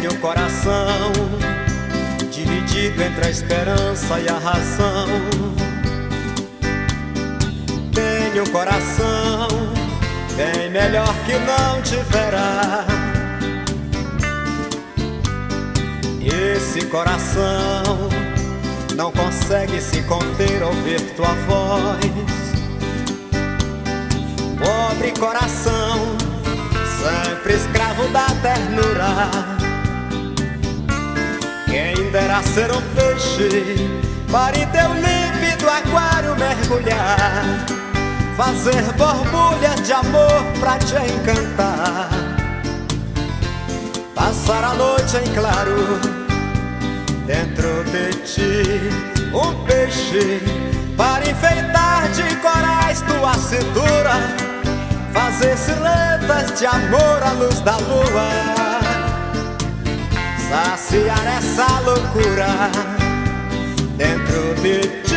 Tenho coração dividido entre a esperança e a razão. Tenho coração bem melhor que não tiverá. Esse coração não consegue se conter ouvir tua voz. Pobre coração, sempre escravo da ternura. Quem dera ser um peixe para em teu límpido aquário mergulhar, fazer borbulhas de amor pra te encantar, passar a noite em claro dentro de ti, um peixe para enfeitar de corais tua cintura. Fazer silhuetas de amor à luz da lua, saciar essa loucura dentro de ti.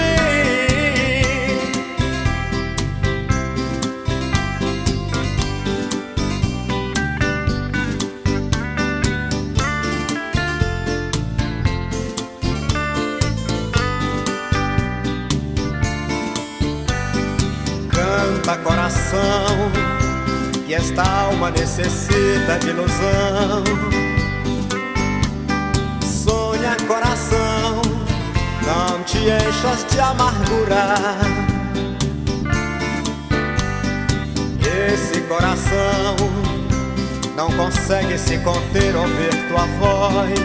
Canta coração que esta alma necessita de ilusão. Te enchas de amargura. Esse coração não consegue se conter ouvir tua voz.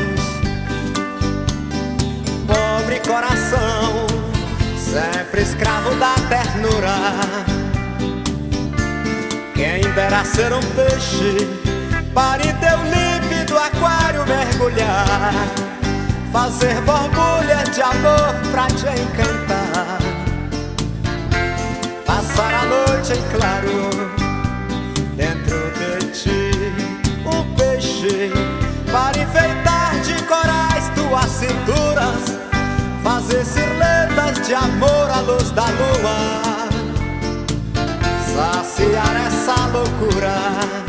Pobre coração, sempre escravo da ternura quem dera ser um peixe para em teu límpido aquário mergulhar, fazer borbulha de amor pra te encantar, passar a noite em claro dentro de ti, um peixe para enfeitar de corais tuas cinturas, fazer cirletas de amor à luz da lua saciar essa loucura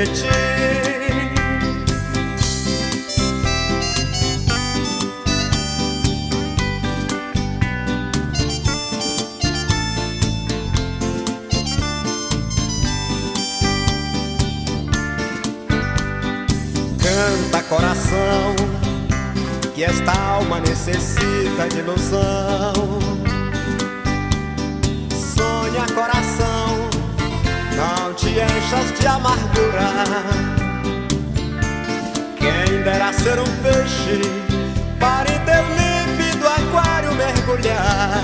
Canta coração, que esta alma necessita de ilusão. De amargura. Quem dera ser um peixe para em teu límpido aquário mergulhar,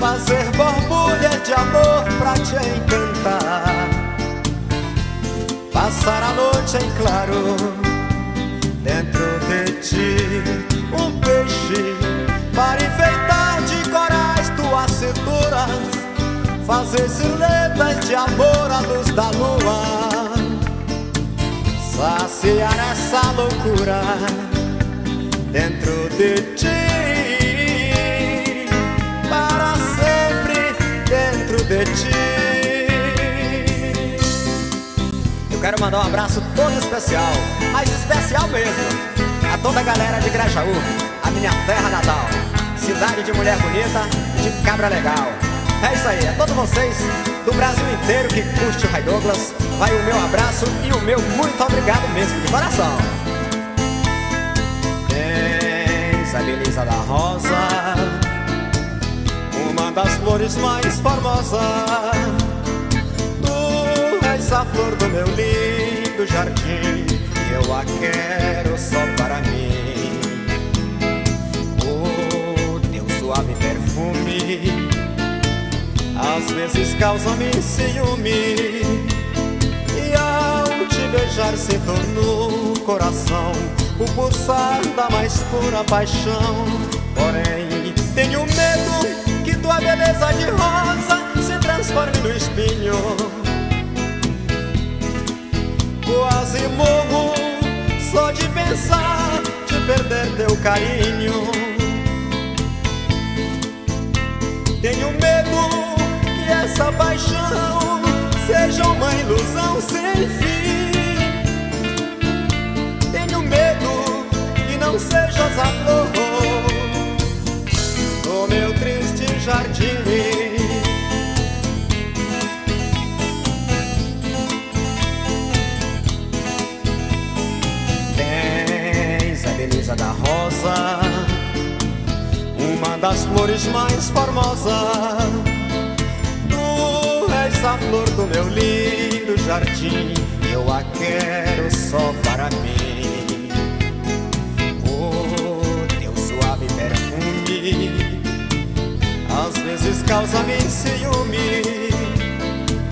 fazer borbulha de amor pra te encantar. Passar a noite em claro dentro de ti fazer silhuetas de amor à luz da lua. Saciar essa loucura dentro de ti. Para sempre dentro de ti. Quero mandar um abraço todo especial, mas especial mesmo, a toda a galera de Grajaú, a minha terra natal, cidade de mulher bonita de cabra legal. É isso aí, é todos vocês do Brasil inteiro que curte o Ray Douglas. Vai o meu abraço e o meu muito obrigado mesmo, de coração. Tens a beleza da rosa, uma das flores mais formosas. Essa flor do meu lindo jardim. Eu a quero só para mim. O teu suave perfume Às vezes causa-me ciúme E ao te beijar sinto no coração O pulsar da mais pura paixão Porém tenho medo que tua beleza no espinho. Quase morro só de pensar de perder teu carinho. Tenho medo essa paixão seja uma ilusão sem fim. Tenho medo que não sejas a flor do meu triste jardim. beleza da rosa, uma das flores mais formosas. Tu és a flor do meu lindo jardim, eu a quero só para mim. O teu suave perfume, às vezes causa-me ciúme,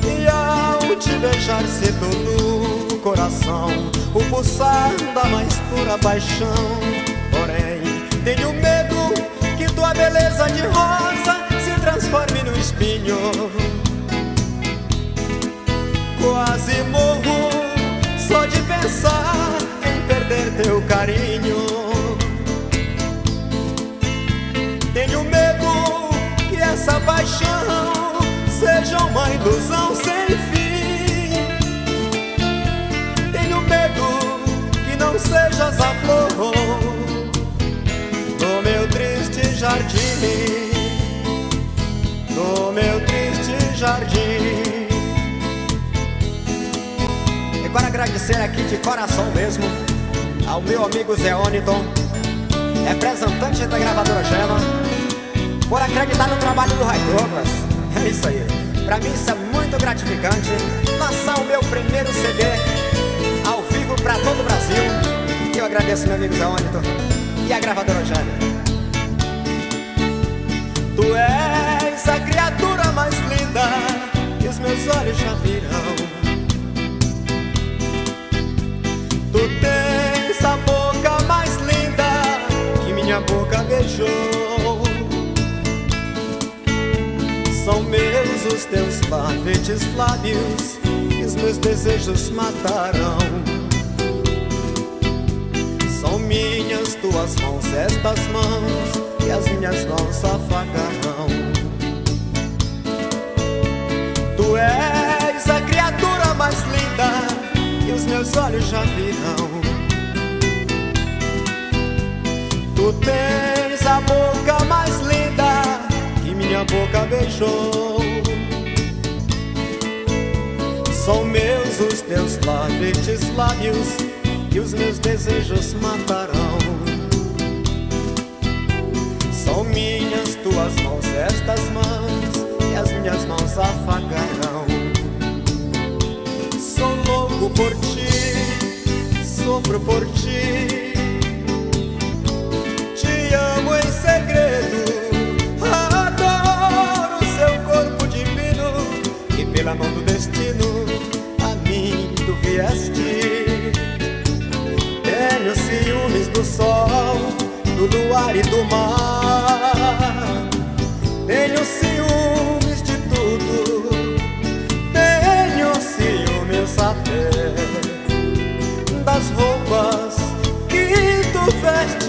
e ao te beijar cedo no coração o pulsar da mais pura paixão. Porém, tenho medo que tua beleza de rosa se transforme no espinho. Quase morro só de pensar em perder teu carinho. Tenho medo que essa paixão seja uma ilusão sem fim. sejas a flor do meu triste jardim, do meu triste jardim. Para agradecer aqui de coração mesmo ao meu amigo Zé Oniton, representante da gravadora Gema, por acreditar no trabalho do Ray Douglas. É isso aí. Para mim isso é muito gratificante. Lançar o meu primeiro CD ao vivo para todo o Brasil eu agradeço meu amigo Zé Ônito e a gravadora Jana. Tu és a criatura mais linda que os meus olhos já viram. Tu tens a boca mais linda que minha boca beijou. São meus os teus lábios, lábios que os meus desejos matarão minhas tuas mãos, estas mãos e as minhas mãos afagarão. Tu és a criatura mais linda que os meus olhos já viram. Tu tens a boca mais linda que minha boca beijou. São meus os teus lábios, lábios e os meus desejos matarão. São minhas tuas mãos, estas mãos, e as minhas mãos afagarão. Sou louco por ti, sofro por ti. Te amo em segredo, adoro seu corpo divino, e pela mão do destino a mim tu vieste tenho ciúmes do sol, do luar e do mar. Tenho ciúmes de tudo, tenho ciúmes até das roupas que tu vestes.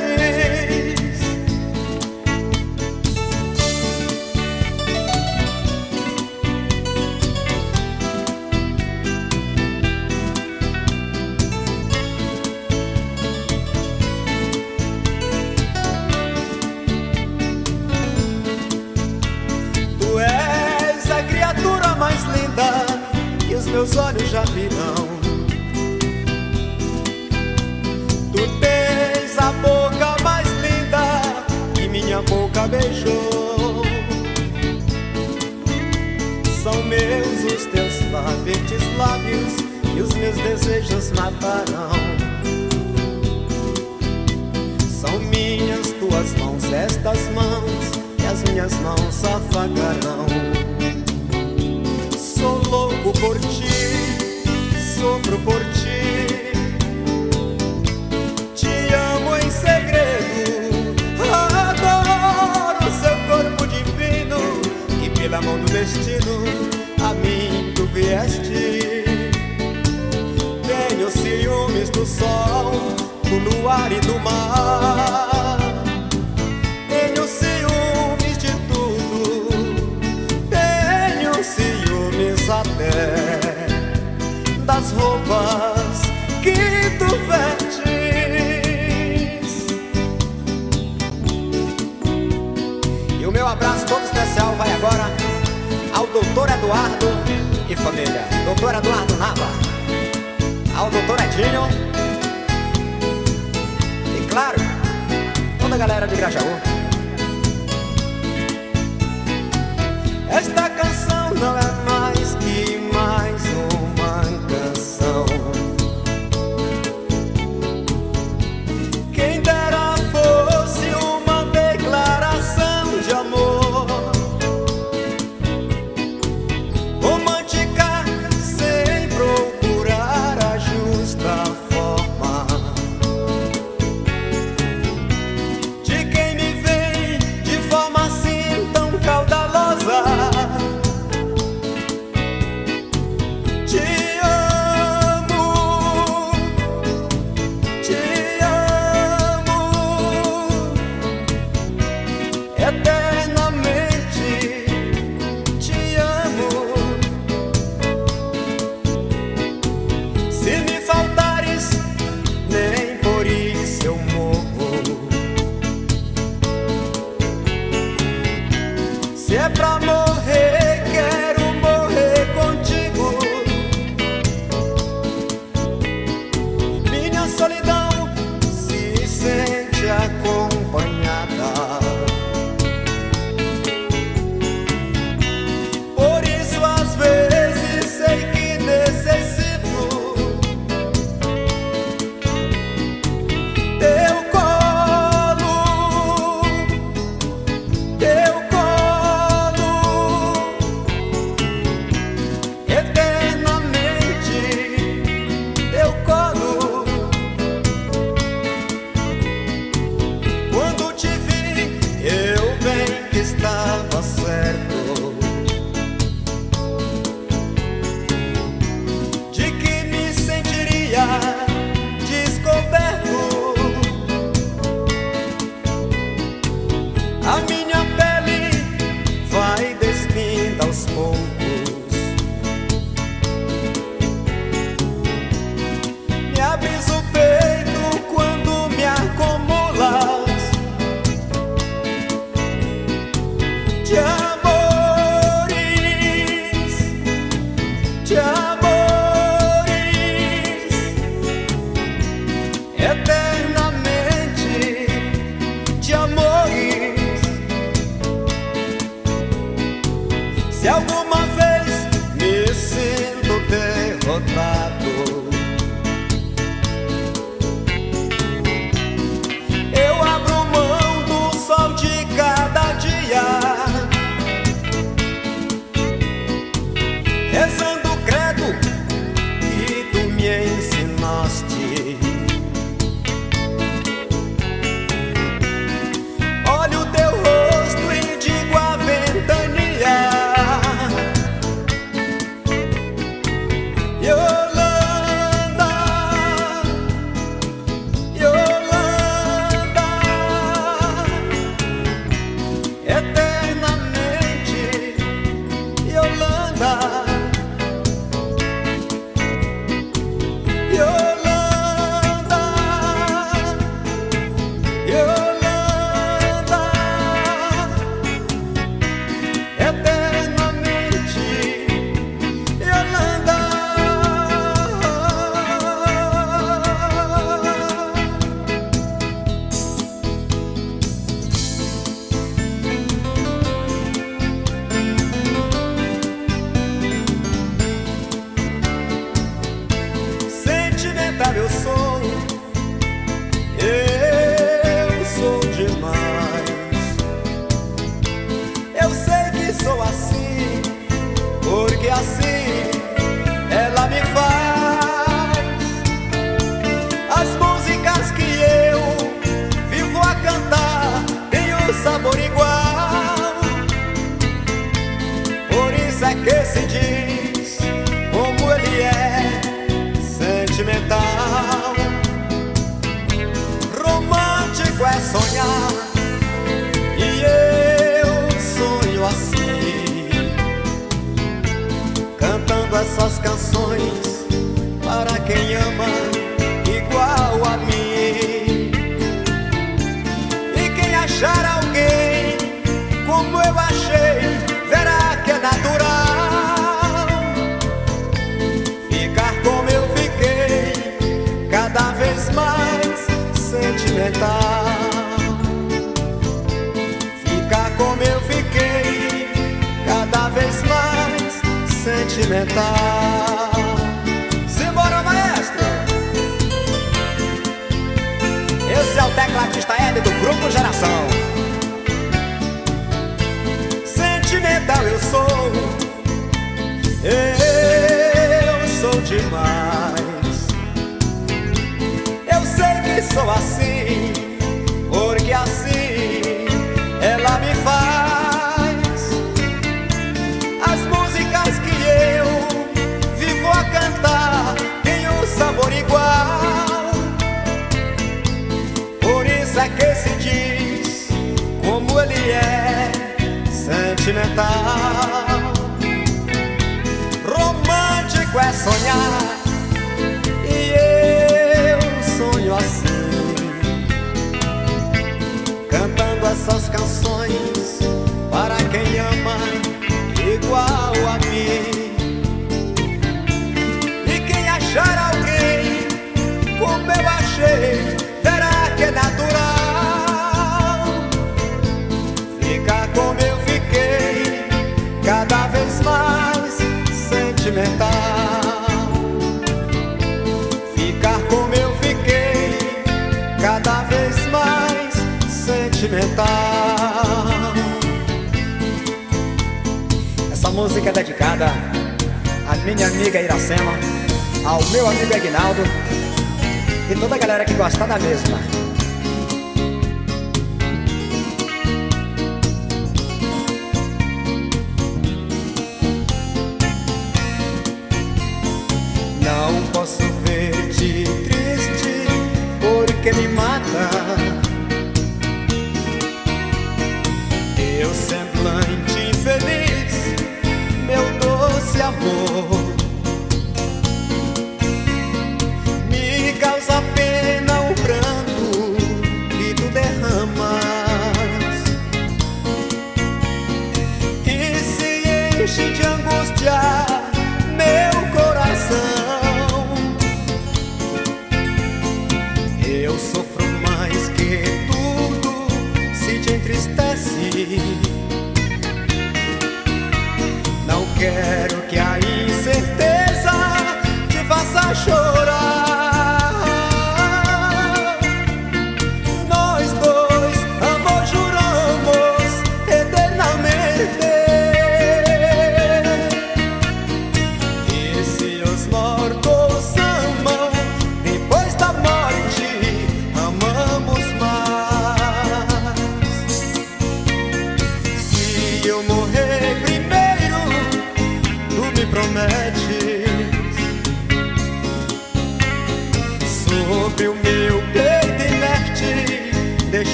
doutor Eduardo e família. Doutor Eduardo Nava. Ao doutor Edinho. E claro, toda a galera de Grajaú. Esta canção não é mais que счастье Ficar como eu fiquei, cada vez mais sentimental. Simbora, maestro! Esse é o tecladista Hélio do Grupo Geração. Sentimental eu sou, eu sou demais. sou assim, porque assim ela me faz. As músicas que eu vivo a cantar têm um sabor igual. Por isso é que se diz como ele é sentimental. Romântico é sonhar essas canções. Essa música é dedicada à minha amiga Iracema, ao meu amigo Aguinaldo e toda a galera que gosta da mesma. Não posso ver-te triste porque me mata.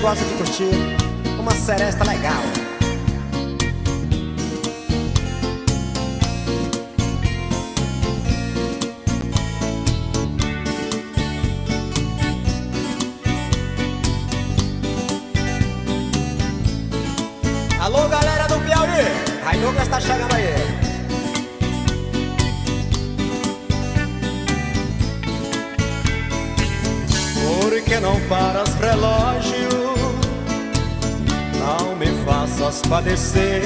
gosta de curtir uma seresta legal. Faças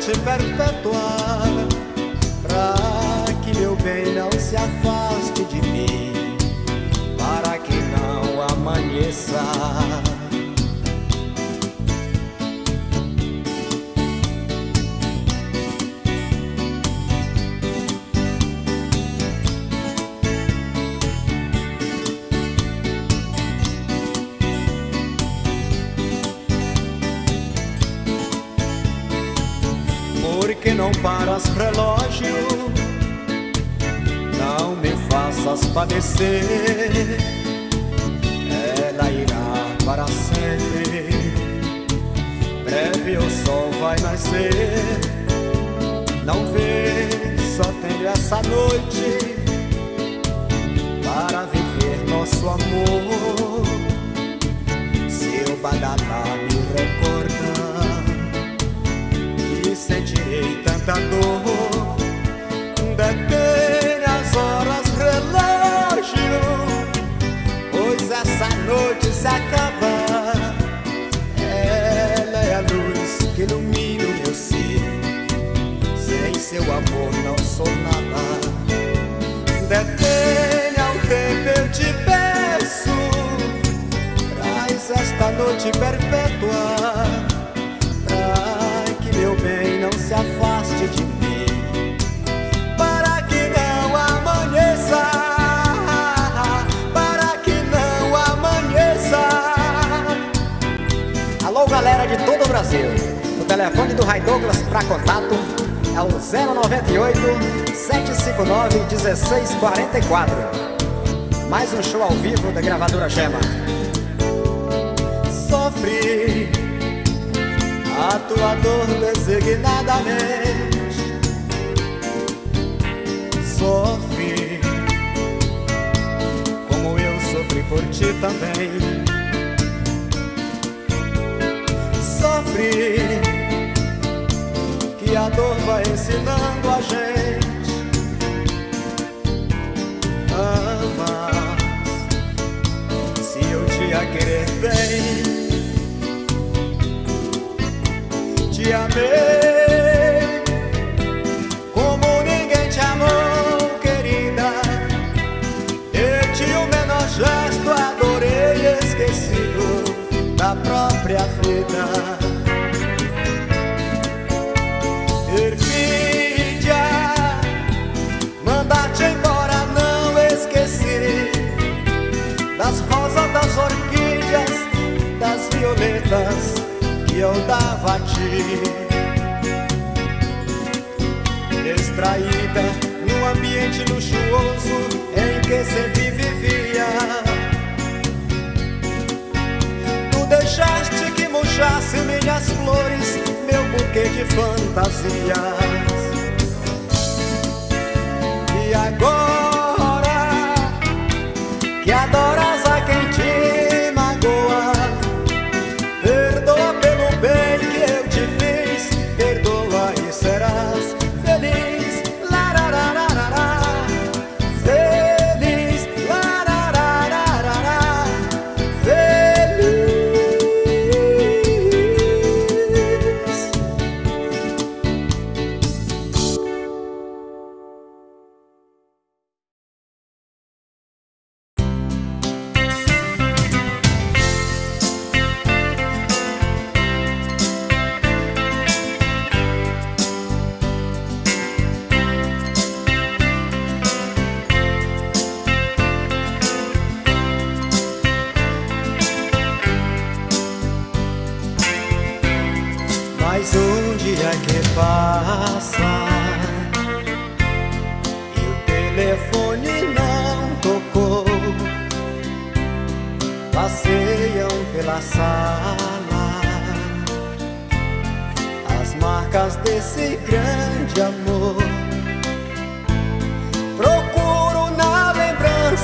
noite perpétua Pra que meu bem não se afaste de mim Para que não amanheça não paras, relógio? Não me faças padecer. Ela irá para sempre. Breve o sol vai nascer. Não vê, só tenho essa noite para viver nosso amor. Seu badalá me recorda sentirei tanta dor. Detém as horas, relógio, pois essa noite se acaba. Ela é a luz que ilumina o meu ser. Sem seu amor não sou nada. Detenha o tempo, eu te peço. Traz esta noite perpétua telefone do Rai Douglas para contato é o 098 759 1644 Mais um show ao vivo da gravadora Gema. Sofri a tua dor designadamente. Sofre como eu sofri por ti também. Sofre que a dor vai ensinando a gente. Amas se eu te querer bem te amei que eu dava a ti. Distraída num ambiente luxuoso em que sempre vivia. Tu deixaste que murchasse minhas flores, meu buquê de fantasias. E agora que adoras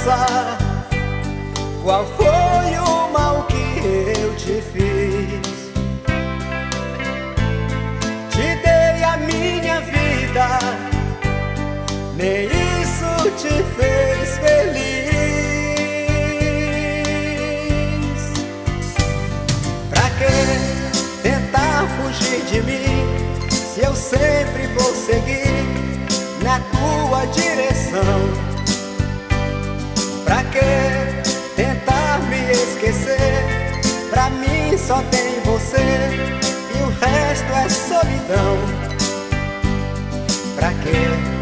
lembrança qual foi o mal que eu te fiz. Te dei a minha vida, nem isso te fez feliz. fugir de mim se eu sempre vou seguir na tua direção? Que tentar me esquecer? Pra mim só tem você e o resto é solidão. Pra que?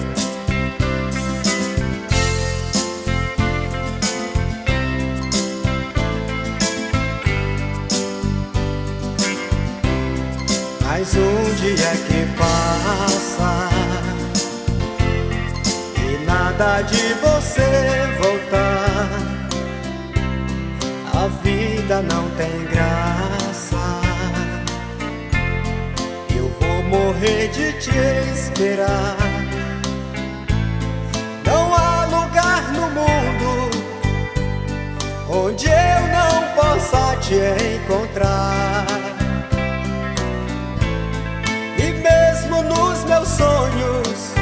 mais um dia que passa e nada de você voltar. A vida não tem graça. Eu vou morrer de te esperar. Não há lugar no mundo onde eu não possa te encontrar. meus sonhos,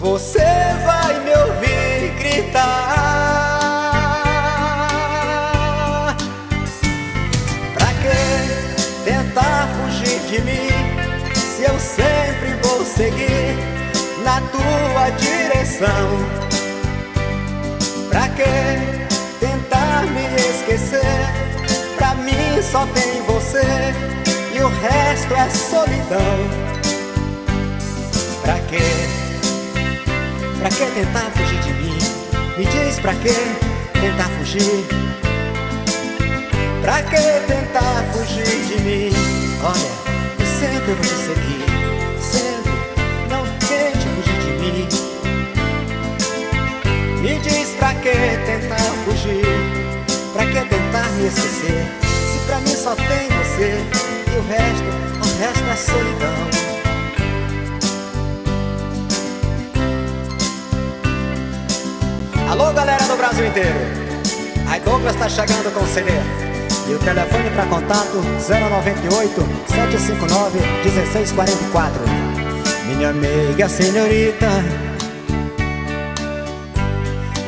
você vai me ouvir gritar. Direção? Pra que tentar me esquecer? Pra mim só tem você e o resto é solidão. Pra quê? Pra que tentar fugir de mim? Me diz pra que tentar fugir? Pra que tentar fugir de mim? Olha, eu sempre vou te seguir. Pra que tentar fugir? Pra que tentar me esquecer? Se pra mim só tem você e o resto, o resto é solidão. Alô, galera do Brasil inteiro. A Douglas tá chegando com o CD. E o telefone para contato 098 759 1644. Minha amiga senhorita,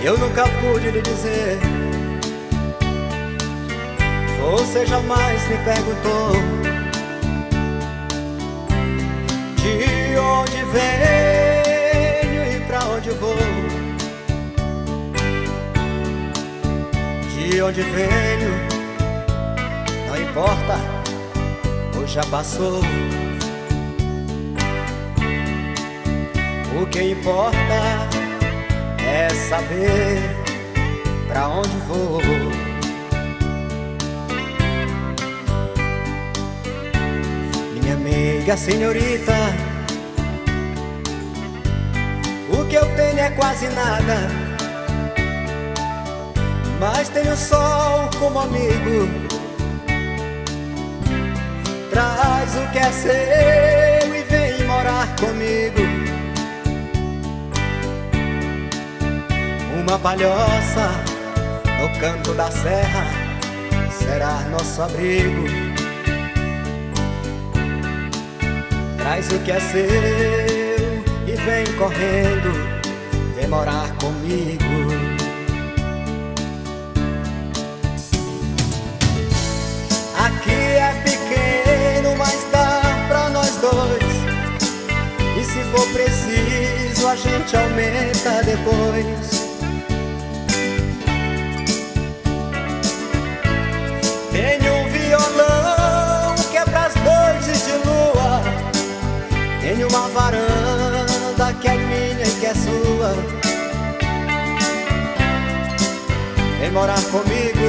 eu nunca pude lhe dizer. Você jamais me perguntou de onde venho e pra onde vou. de onde venho, não importa, hoje já passou. O que importa é saber pra onde vou. Minha amiga senhorita, o que eu tenho é quase nada mas tenho o sol como amigo. Traz o que é seu e vem morar comigo. Uma palhoça no canto da serra será nosso abrigo. Traz o que é seu e vem correndo, vem morar comigo. for preciso, a gente aumenta depois. Sua. Vem morar comigo,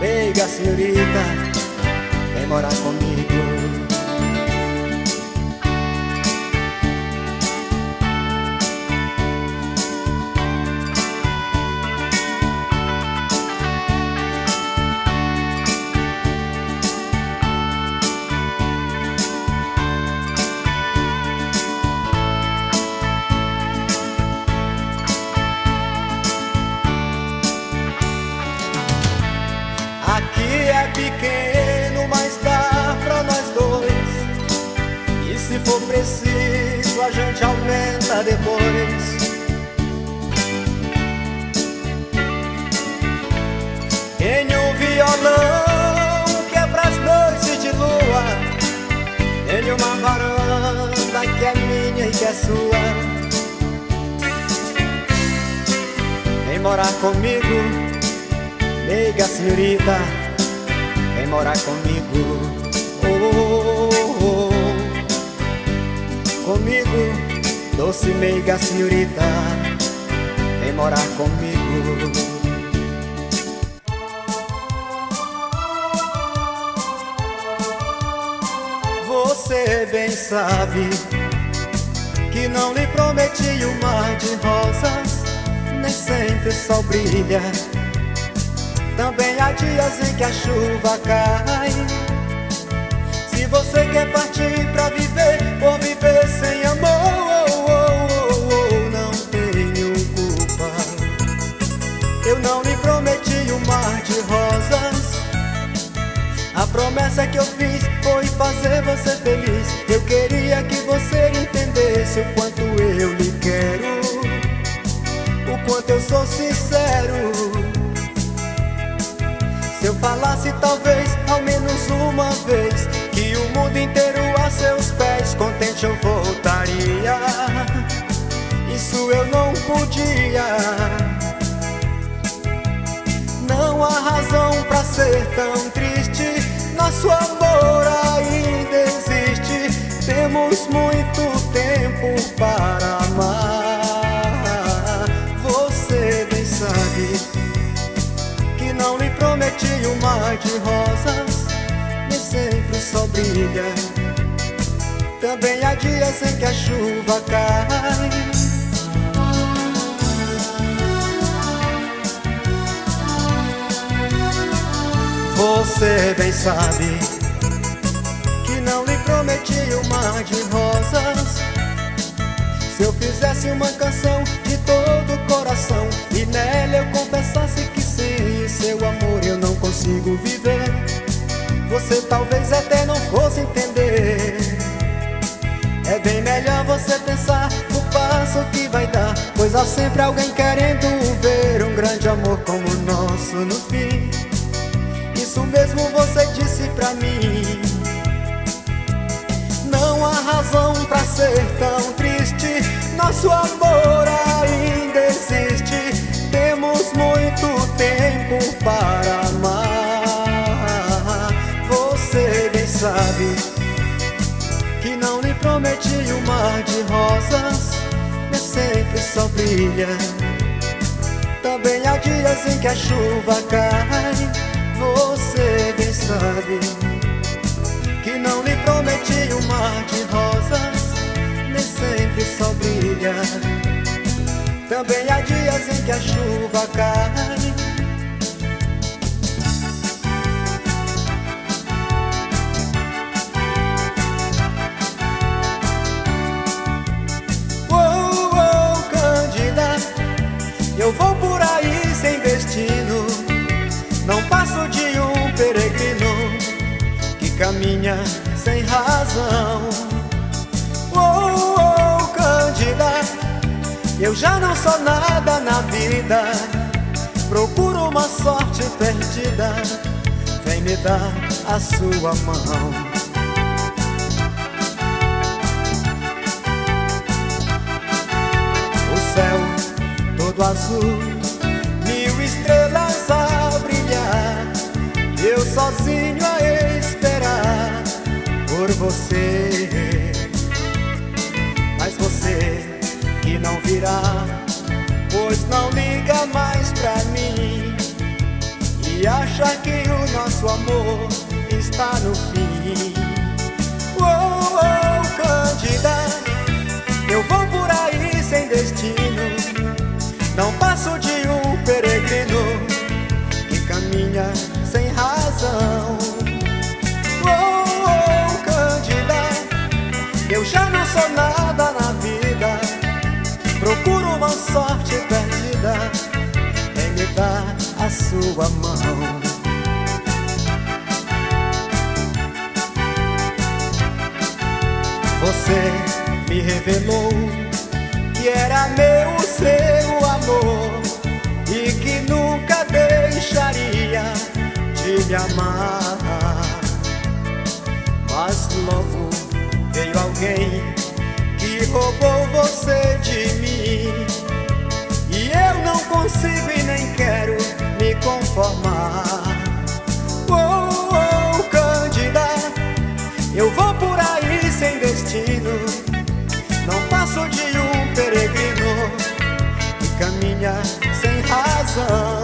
meiga senhorita. Vem morar comigo. Senhorita. Vem morar comigo, oh, oh, oh. comigo, doce meiga senhorita. Vem morar comigo. Você bem sabe que não lhe prometi um mar de rosas, nem sempre o sol brilha. Também há dias em que a chuva cai. Se você quer partir pra viver ou viver sem amor, oh, oh, oh, não tenho culpa. Eu não lhe prometi um mar de rosas. A promessa que eu fiz foi fazer você feliz. Eu queria que você entendesse o quanto eu lhe quero, o quanto eu sou sincero. Falasse talvez ao menos uma vez que o mundo inteiro a seus pés contente eu voltaria. Isso eu não podia. Não há razão pra ser tão triste. Nosso amor ainda existe. Temos muito tempo para amar. Prometi um mar de rosas. Nem sempre sol brilha. Também há dias em que a chuva cai. Você bem sabe que não lhe prometi um mar de rosas. Se eu fizesse uma canção de todo o coração e nela eu confessasse consigo viver, você talvez até não fosse entender. É bem melhor você pensar no passo que vai dar, pois há sempre alguém querendo ver um grande amor como o nosso no fim. Isso mesmo você disse pra mim. Não há razão pra ser tão triste. Nosso amor ainda existe. Temos muito tempo para amar. Sabe que não lhe prometi um mar de rosas. Nem sempre só brilha. Também há dias em que a chuva cai. Você bem sabe que não lhe prometi um mar de rosas, nem sempre só brilha. Também há dias em que a chuva cai. Eu vou por aí sem destino. Não passo de um peregrino que caminha sem razão. Oh, oh, Cândida, eu já não sou nada na vida. Procuro uma sorte perdida. Vem me dar a sua mão. Azul, mil estrelas a brilhar. Eu sozinho a esperar por você. Mas você que não virá, pois não liga mais pra mim. E acha que o nosso amor está no fim. Oh, oh, Cândida, Não passo de um peregrino que caminha sem razão. Oh, oh, Cândida, eu já não sou nada na vida. Procuro uma sorte perdida é em me dar a sua mão. Você me revelou que era meu ser. Me amar. Mas logo veio alguém que roubou você de mim. E eu não consigo e nem quero me conformar. Oh, oh, Cândida, eu vou por aí sem destino. Não passo de um peregrino que caminha sem razão.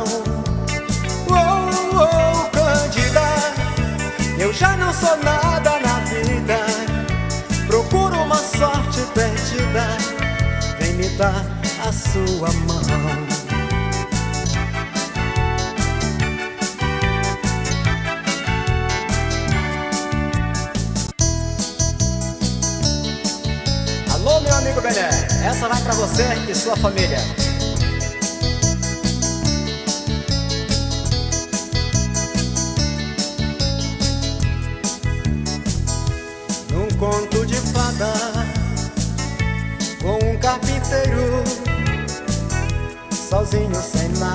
Sua mão. Alô, meu amigo Bené, essa vai pra você e sua família.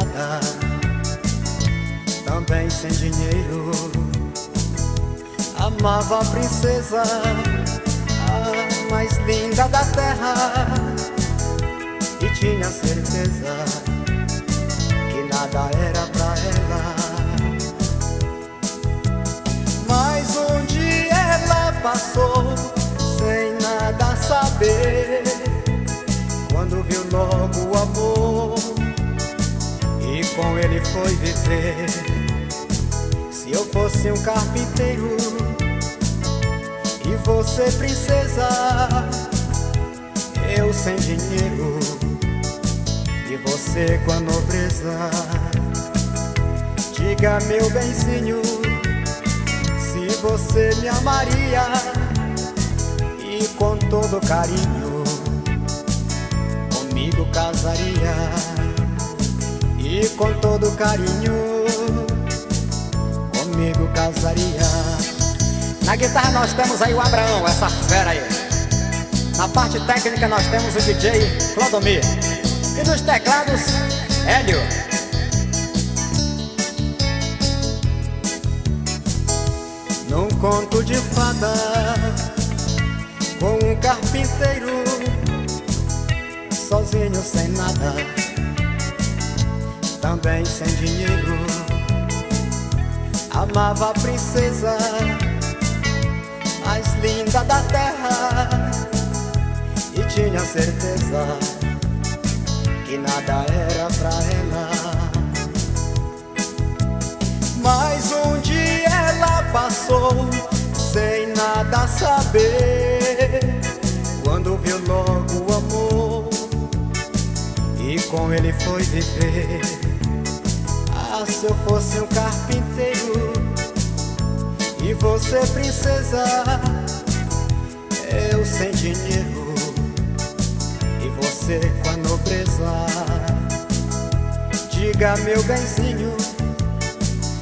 Nada. Também sem dinheiro. Amava a princesa A mais linda da terra. E tinha certeza Que nada era pra ela. Mas onde ela passou sem nada saber. Quando viu logo o amor com ele foi viver. Se eu fosse um carpinteiro E você princesa Eu sem dinheiro. E você com a nobreza Diga meu benzinho se você me amaria. E com todo carinho comigo casaria e com todo carinho comigo casaria. Na guitarra nós temos aí o Abraão, essa fera aí. Na parte técnica nós temos o DJ Clodomir. E nos teclados, Hélio. Num conto de fada com um carpinteiro sozinho sem nada, também sem dinheiro. Amava a princesa mais linda da terra e tinha certeza que nada era pra ela. Mas onde ela passou sem nada saber Quando viu logo o amor e com ele foi viver Se eu fosse um carpinteiro. E você princesa Eu sem dinheiro. E você com a nobreza. Diga meu benzinho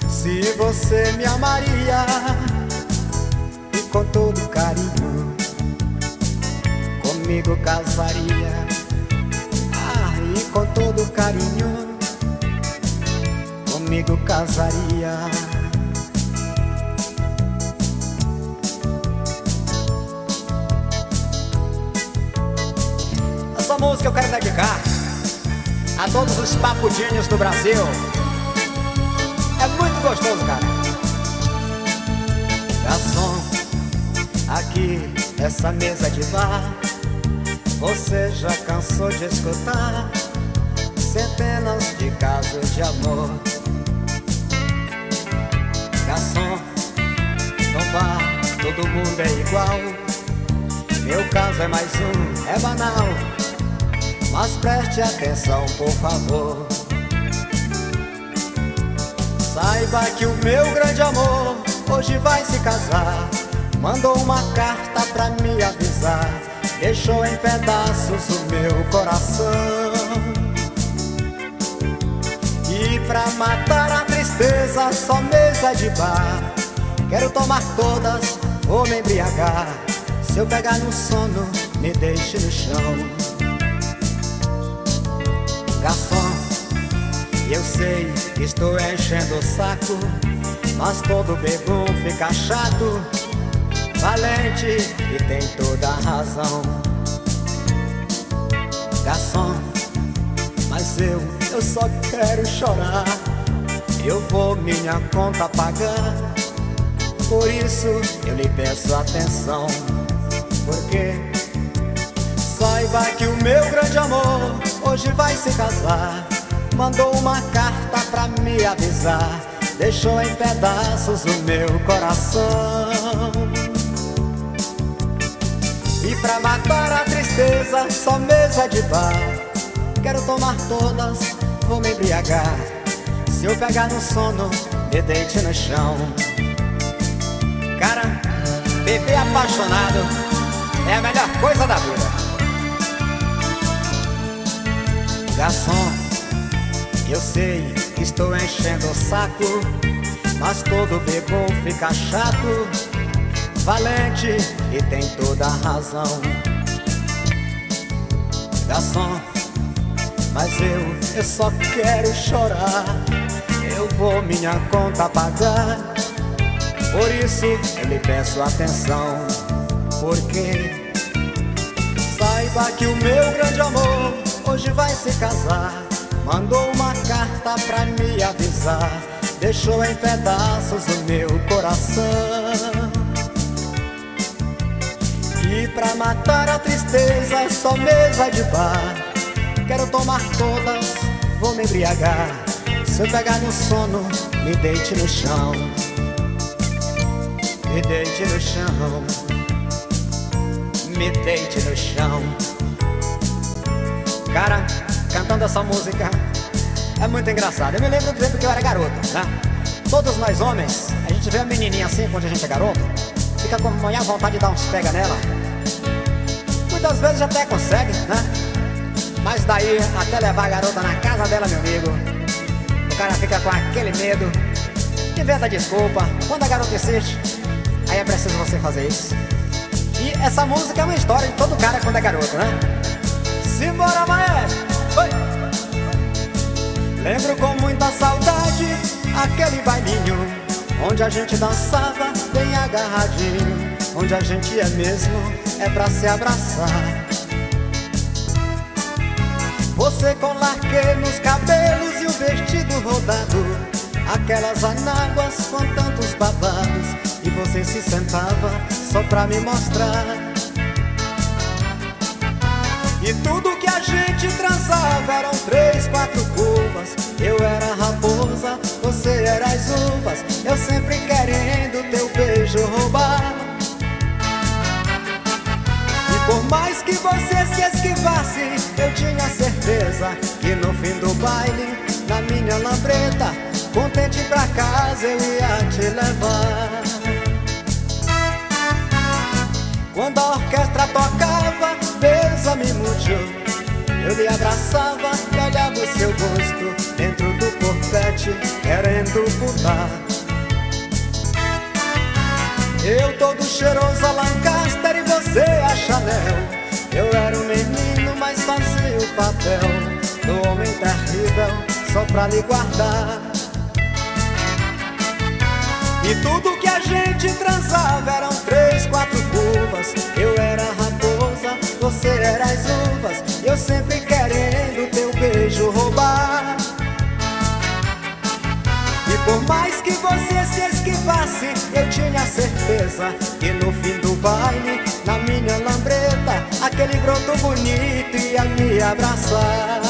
se você me amaria. E com todo carinho comigo casaria. Ah, e com todo carinho comigo casaria. Essa música eu quero dedicar a todos os papudinhos do Brasil. É muito gostoso, cara. Garçom, aqui nessa mesa de bar, você já cansou de escutar centenas de casos de amor. Todo mundo é igual. Meu caso é mais um, é banal. Mas preste atenção, por favor. Saiba que o meu grande amor hoje vai se casar. Mandou uma carta pra me avisar. Deixou em pedaços o meu coração. E pra matar a tristeza, só mesa de bar. Quero tomar todas, vou me embriagar. Se eu pegar no sono, me deixe no chão. Garçom, eu sei que estou enchendo o saco, mas todo bebum fica chato. Valente e tem toda a razão. Garçom, mas eu, eu só quero chorar. Eu vou minha conta pagar. Por isso eu lhe peço atenção. Porque saiba que o meu grande amor hoje vai se casar. Mandou uma carta pra me avisar. Deixou em pedaços o meu coração. E pra matar a tristeza, só mesa de bar. Quero tomar todas, vou me embriagar. Se eu pegar no sono, me deite no chão. Cara, beber apaixonado é a melhor coisa da vida. Garçom, eu sei que estou enchendo o saco, mas todo bebum fica chato. Valente e tem toda a razão. Garçom, mas eu, eu só quero chorar. Eu vou minha conta pagar. Por isso eu lhe peço atenção. Porque saiba que o meu grande amor hoje vai se casar. Mandou uma carta pra me avisar. Deixou em pedaços o meu coração. E pra matar a tristeza é só mesa de bar. Quero tomar todas, vou me embriagar. Se eu pegar no sono, me deite no chão. Me deite no chão. Me deite no chão. Cara, cantando essa música é muito engraçado. Eu me lembro do tempo que eu era garoto, né? Todos nós homens, a gente vê a menininha assim quando a gente é garoto, fica com a vontade de dar uns pega nela. Muitas vezes até consegue, né? Mas daí, até levar a garota na casa dela, meu amigo, o cara fica com aquele medo, inventa desculpa. Quando a garota insiste, aí é preciso você fazer isso. E essa música é uma história de todo cara quando é garoto, né? Simbora, maestro! Oi! Lembro com muita saudade aquele bailinho onde a gente dançava bem agarradinho, onde a gente é mesmo é pra se abraçar. Você com larque nos cabelos e o vestido rodado, aquelas anáguas com tantos babados, e você se sentava só pra me mostrar. E tudo que a gente transava eram três, quatro curvas. Eu era raposa, você era as uvas. Eu sempre querendo teu beijo roubar. E por mais que você se esquivasse, eu tinha certeza que no fim do baile, na minha lambreta, contente pra casa eu ia te levar. Quando a orquestra tocava, besa-me muito. Eu lhe abraçava e olhava o seu rosto dentro do corpete, querendo pular. Eu todo cheiroso a Lancaster e você a Chanel. Eu era um menino, mas fazia o papel do homem terrível só pra lhe guardar. E tudo que a gente transava eram três, quatro curvas. Eu era raposa, você era as uvas. Eu sempre querendo teu beijo roubar. E por mais que você se esquivasse, eu tinha certeza que no fim do baile, na minha lambreta, aquele broto bonito ia me abraçar.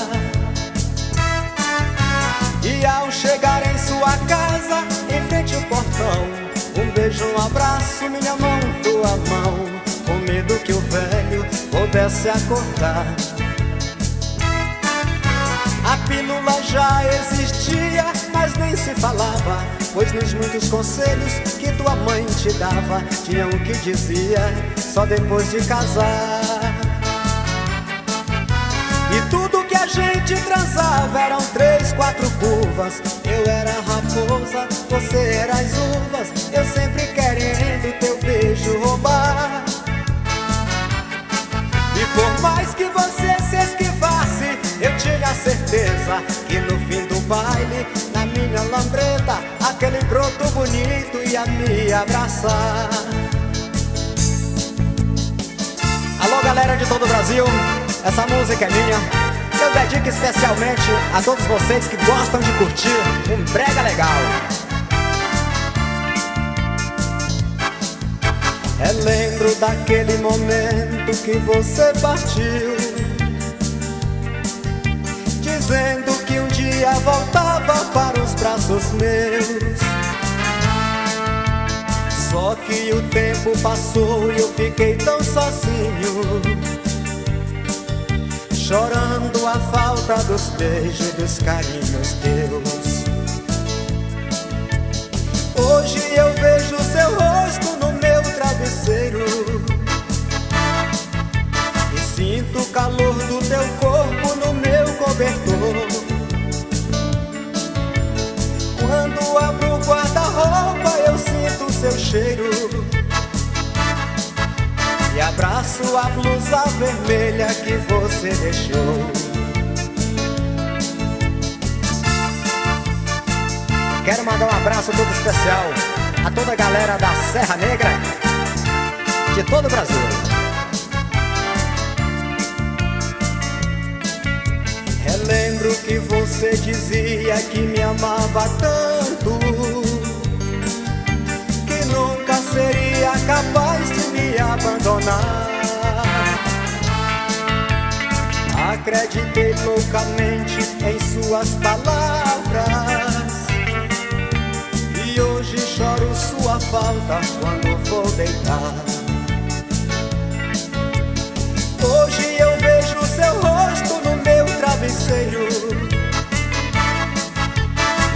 E ao chegar em sua casa, um beijo, um abraço, minha mão, tua mão, com medo que o velho pudesse acordar. A pílula já existia, mas nem se falava, pois nos muitos conselhos que tua mãe te dava, tinha um que dizia só depois de casar. E tudo que a gente transava eram três, quatro curvas. Eu era raposa, você era as uvas. Eu sempre querendo teu beijo roubar. Por mais que você se esquivasse, eu tinha certeza que no fim do baile, na minha lambreta, aquele broto bonito ia me abraçar. Alô, galera de todo o Brasil, essa música é minha. Eu dedico especialmente a todos vocês que gostam de curtir um brega legal. Relembro daquele momento que você partiu Dizendo que um dia voltava para os braços meus Só que o tempo passou e eu fiquei tão sozinho Chorando a falta dos beijos dos carinhos teus Hoje eu vejo seu rosto no meu travesseiro E sinto o calor do teu corpo no meu cobertor. Quando abro o guarda-roupa eu sinto seu cheiro E abraço a blusa vermelha que você deixou Quero mandar um abraço todo especial a toda a galera da Serra Negra de todo o Brasil. Relembro que você dizia que me amava tanto Que nunca seria capaz abandonar Acreditei loucamente em suas palavras hoje choro sua falta quando vou deitar. Hoje eu vejo seu rosto no meu travesseiro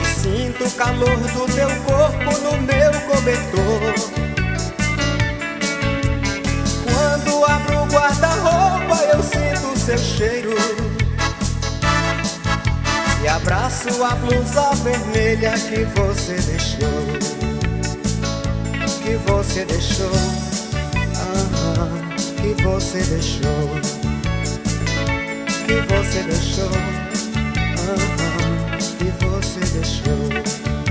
e sinto o calor do teu corpo no meu cobertor. guarda-roupa eu sinto seu cheiro. E abraço a blusa vermelha que você deixou. Que você deixou. Ah, ah, Que você deixou. Que você deixou. Ah, Que você deixou.